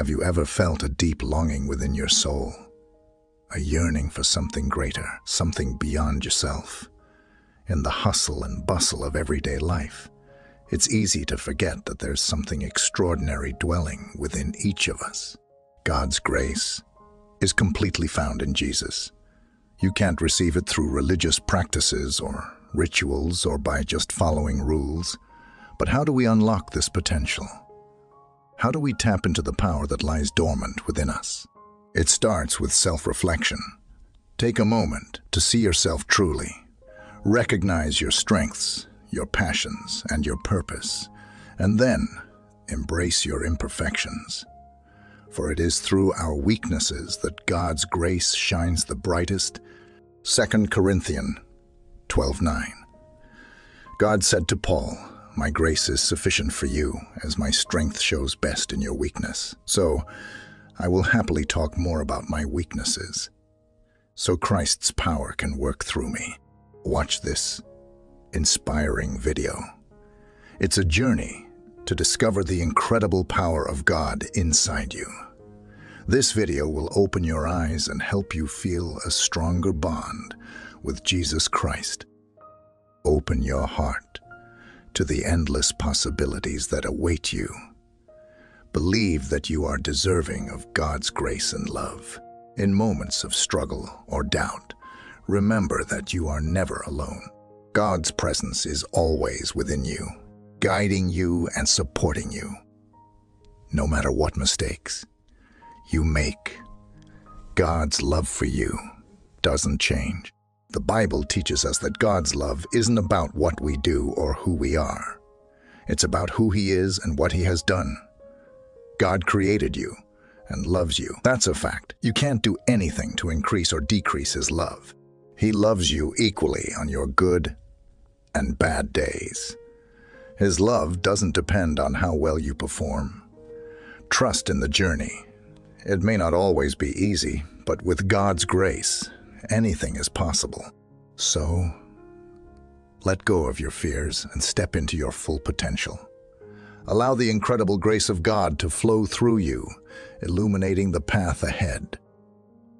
Have you ever felt a deep longing within your soul? A yearning for something greater, something beyond yourself? In the hustle and bustle of everyday life, it's easy to forget that there's something extraordinary dwelling within each of us. God's grace is completely found in Jesus. You can't receive it through religious practices or rituals or by just following rules. But how do we unlock this potential? How do we tap into the power that lies dormant within us? It starts with self-reflection. Take a moment to see yourself truly. Recognize your strengths, your passions, and your purpose, and then embrace your imperfections. For it is through our weaknesses that God's grace shines the brightest. 2 Corinthians 12.9 God said to Paul, my grace is sufficient for you, as my strength shows best in your weakness. So, I will happily talk more about my weaknesses, so Christ's power can work through me. Watch this inspiring video. It's a journey to discover the incredible power of God inside you. This video will open your eyes and help you feel a stronger bond with Jesus Christ. Open your heart to the endless possibilities that await you. Believe that you are deserving of God's grace and love. In moments of struggle or doubt, remember that you are never alone. God's presence is always within you, guiding you and supporting you. No matter what mistakes you make, God's love for you doesn't change. The Bible teaches us that God's love isn't about what we do or who we are. It's about who He is and what He has done. God created you and loves you. That's a fact. You can't do anything to increase or decrease His love. He loves you equally on your good and bad days. His love doesn't depend on how well you perform. Trust in the journey. It may not always be easy, but with God's grace, anything is possible. So, let go of your fears and step into your full potential. Allow the incredible grace of God to flow through you, illuminating the path ahead.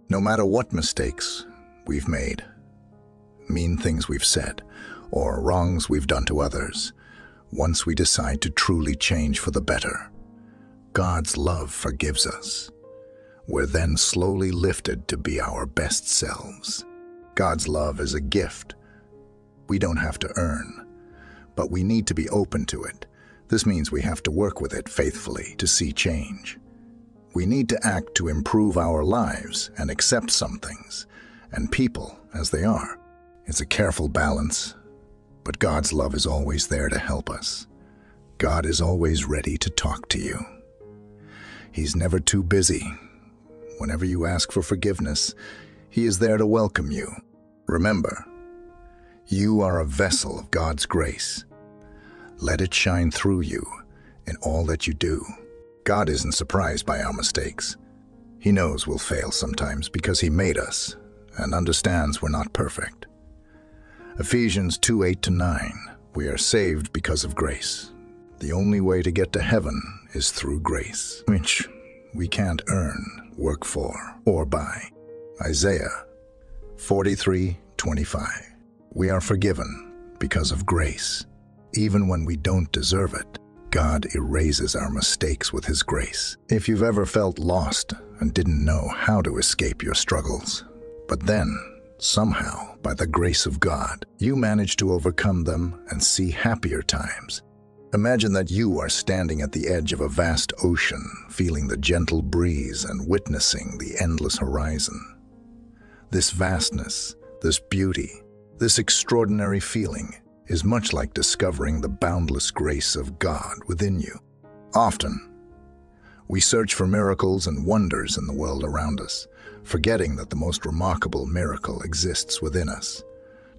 No matter what mistakes we've made, mean things we've said, or wrongs we've done to others, once we decide to truly change for the better, God's love forgives us we're then slowly lifted to be our best selves. God's love is a gift. We don't have to earn, but we need to be open to it. This means we have to work with it faithfully to see change. We need to act to improve our lives and accept some things and people as they are. It's a careful balance, but God's love is always there to help us. God is always ready to talk to you. He's never too busy whenever you ask for forgiveness, He is there to welcome you. Remember, you are a vessel of God's grace. Let it shine through you in all that you do. God isn't surprised by our mistakes. He knows we'll fail sometimes because He made us and understands we're not perfect. Ephesians 2 8 to 9. We are saved because of grace. The only way to get to heaven is through grace, which we can't earn, work for, or buy. Isaiah 43:25. We are forgiven because of grace. Even when we don't deserve it, God erases our mistakes with His grace. If you've ever felt lost and didn't know how to escape your struggles, but then, somehow, by the grace of God, you managed to overcome them and see happier times, Imagine that you are standing at the edge of a vast ocean, feeling the gentle breeze and witnessing the endless horizon. This vastness, this beauty, this extraordinary feeling is much like discovering the boundless grace of God within you. Often, we search for miracles and wonders in the world around us, forgetting that the most remarkable miracle exists within us.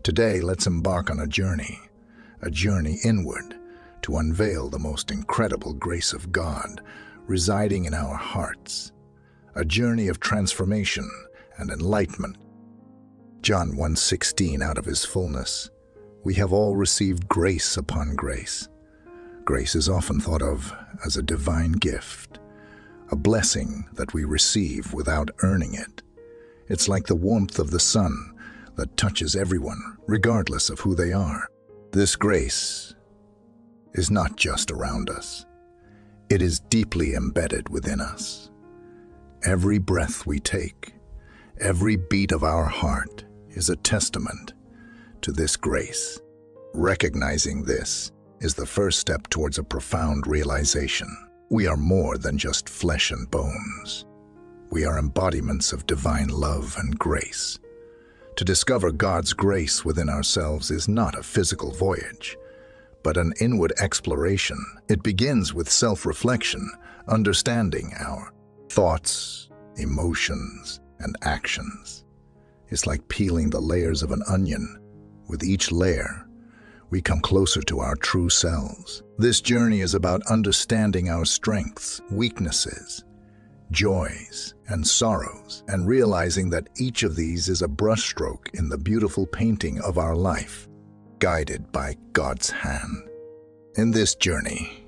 Today, let's embark on a journey, a journey inward, to unveil the most incredible grace of God residing in our hearts, a journey of transformation and enlightenment. John 1:16 out of his fullness, we have all received grace upon grace. Grace is often thought of as a divine gift, a blessing that we receive without earning it. It's like the warmth of the sun that touches everyone, regardless of who they are. This grace is not just around us. It is deeply embedded within us. Every breath we take, every beat of our heart is a testament to this grace. Recognizing this is the first step towards a profound realization. We are more than just flesh and bones. We are embodiments of divine love and grace. To discover God's grace within ourselves is not a physical voyage, but an inward exploration. It begins with self-reflection, understanding our thoughts, emotions, and actions. It's like peeling the layers of an onion. With each layer, we come closer to our true selves. This journey is about understanding our strengths, weaknesses, joys, and sorrows, and realizing that each of these is a brushstroke in the beautiful painting of our life guided by God's hand. In this journey,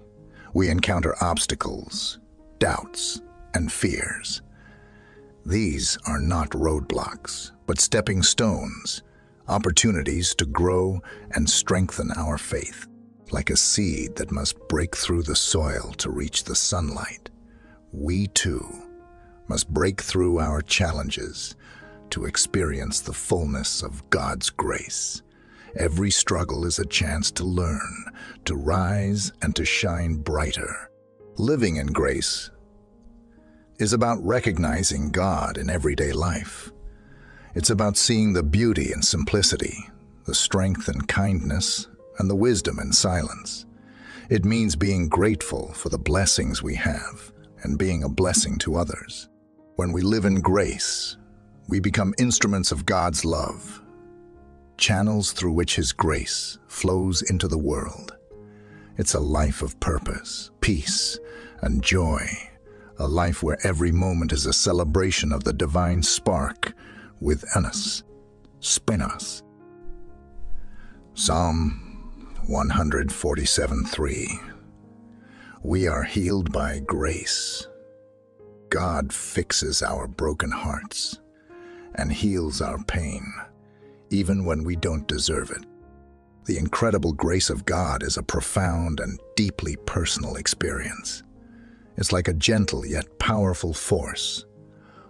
we encounter obstacles, doubts, and fears. These are not roadblocks, but stepping stones, opportunities to grow and strengthen our faith, like a seed that must break through the soil to reach the sunlight. We too must break through our challenges to experience the fullness of God's grace. Every struggle is a chance to learn, to rise, and to shine brighter. Living in grace is about recognizing God in everyday life. It's about seeing the beauty and simplicity, the strength and kindness, and the wisdom in silence. It means being grateful for the blessings we have and being a blessing to others. When we live in grace, we become instruments of God's love, channels through which His grace flows into the world. It's a life of purpose, peace, and joy, a life where every moment is a celebration of the divine spark within us, spin us. Psalm 147:3 We are healed by grace. God fixes our broken hearts and heals our pain even when we don't deserve it. The incredible grace of God is a profound and deeply personal experience. It's like a gentle yet powerful force,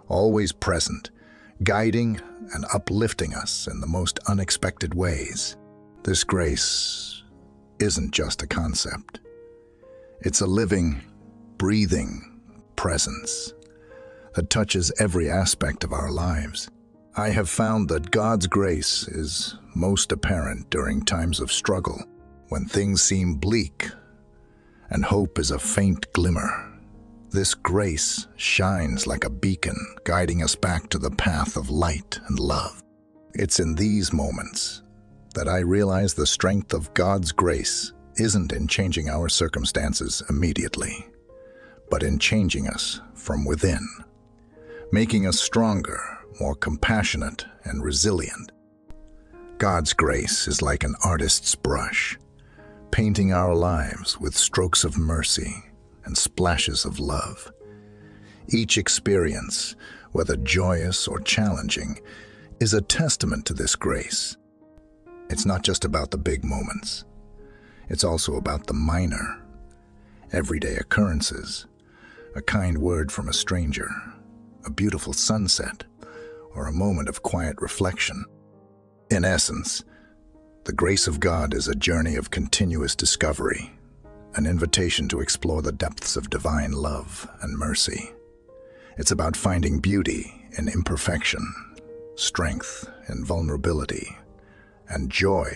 always present, guiding and uplifting us in the most unexpected ways. This grace isn't just a concept. It's a living, breathing presence that touches every aspect of our lives. I have found that God's grace is most apparent during times of struggle, when things seem bleak and hope is a faint glimmer. This grace shines like a beacon, guiding us back to the path of light and love. It's in these moments that I realize the strength of God's grace isn't in changing our circumstances immediately, but in changing us from within, making us stronger more compassionate and resilient. God's grace is like an artist's brush, painting our lives with strokes of mercy and splashes of love. Each experience, whether joyous or challenging, is a testament to this grace. It's not just about the big moments. It's also about the minor, everyday occurrences, a kind word from a stranger, a beautiful sunset, or a moment of quiet reflection. In essence, the grace of God is a journey of continuous discovery, an invitation to explore the depths of divine love and mercy. It's about finding beauty in imperfection, strength in vulnerability, and joy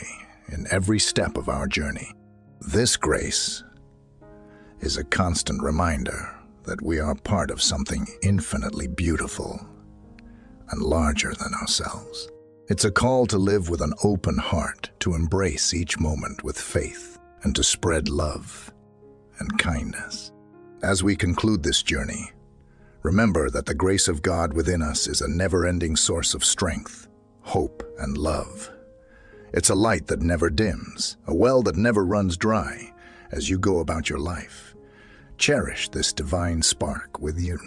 in every step of our journey. This grace is a constant reminder that we are part of something infinitely beautiful and larger than ourselves. It's a call to live with an open heart, to embrace each moment with faith, and to spread love and kindness. As we conclude this journey, remember that the grace of God within us is a never-ending source of strength, hope, and love. It's a light that never dims, a well that never runs dry as you go about your life. Cherish this divine spark with you.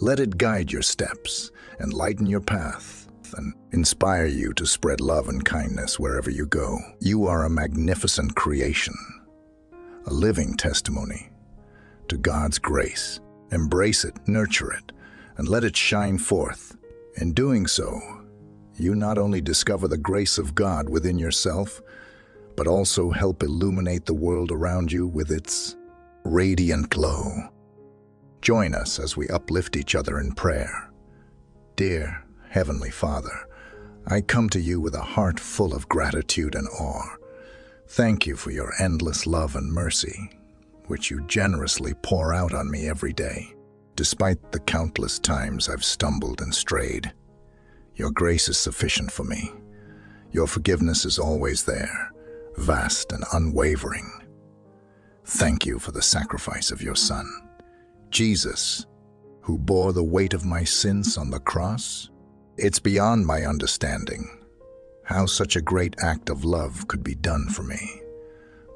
Let it guide your steps and lighten your path and inspire you to spread love and kindness wherever you go. You are a magnificent creation, a living testimony to God's grace. Embrace it, nurture it, and let it shine forth. In doing so, you not only discover the grace of God within yourself, but also help illuminate the world around you with its radiant glow. Join us as we uplift each other in prayer. Dear Heavenly Father, I come to you with a heart full of gratitude and awe. Thank you for your endless love and mercy, which you generously pour out on me every day. Despite the countless times I've stumbled and strayed, your grace is sufficient for me. Your forgiveness is always there, vast and unwavering. Thank you for the sacrifice of your Son, Jesus, who bore the weight of my sins on the cross. It's beyond my understanding how such a great act of love could be done for me,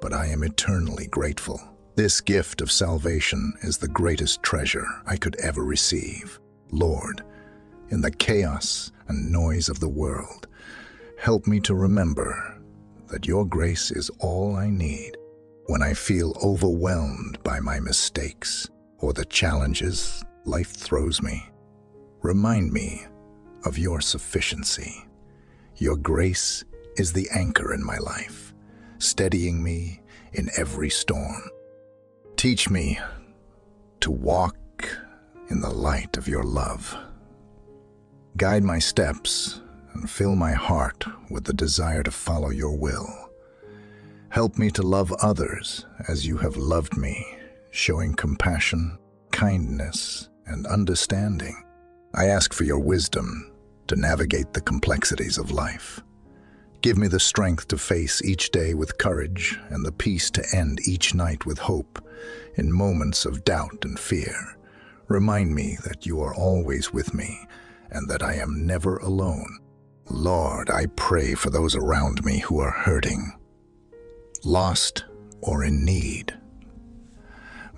but I am eternally grateful. This gift of salvation is the greatest treasure I could ever receive. Lord, in the chaos and noise of the world, help me to remember that your grace is all I need when I feel overwhelmed by my mistakes or the challenges life throws me. Remind me of your sufficiency. Your grace is the anchor in my life, steadying me in every storm. Teach me to walk in the light of your love. Guide my steps and fill my heart with the desire to follow your will. Help me to love others as you have loved me, showing compassion, kindness, and understanding. I ask for your wisdom to navigate the complexities of life. Give me the strength to face each day with courage and the peace to end each night with hope in moments of doubt and fear. Remind me that you are always with me and that I am never alone. Lord, I pray for those around me who are hurting, lost, or in need.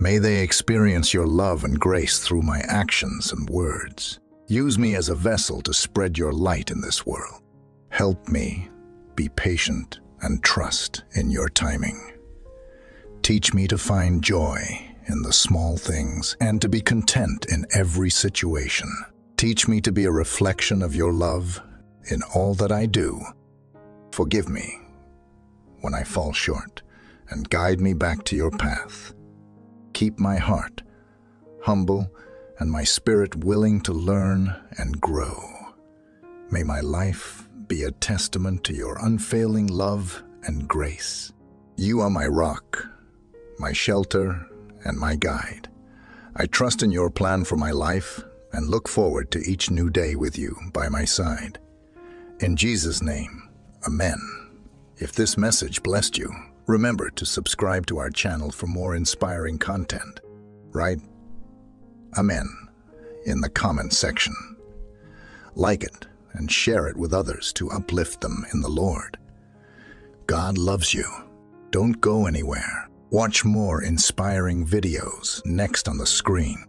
May they experience your love and grace through my actions and words. Use me as a vessel to spread your light in this world. Help me be patient and trust in your timing. Teach me to find joy in the small things and to be content in every situation. Teach me to be a reflection of your love in all that I do. Forgive me when I fall short and guide me back to your path. Keep my heart humble and my spirit willing to learn and grow. May my life be a testament to your unfailing love and grace. You are my rock, my shelter, and my guide. I trust in your plan for my life and look forward to each new day with you by my side. In Jesus' name, Amen. If this message blessed you, remember to subscribe to our channel for more inspiring content. Write Amen in the comment section. Like it and share it with others to uplift them in the Lord. God loves you. Don't go anywhere. Watch more inspiring videos next on the screen.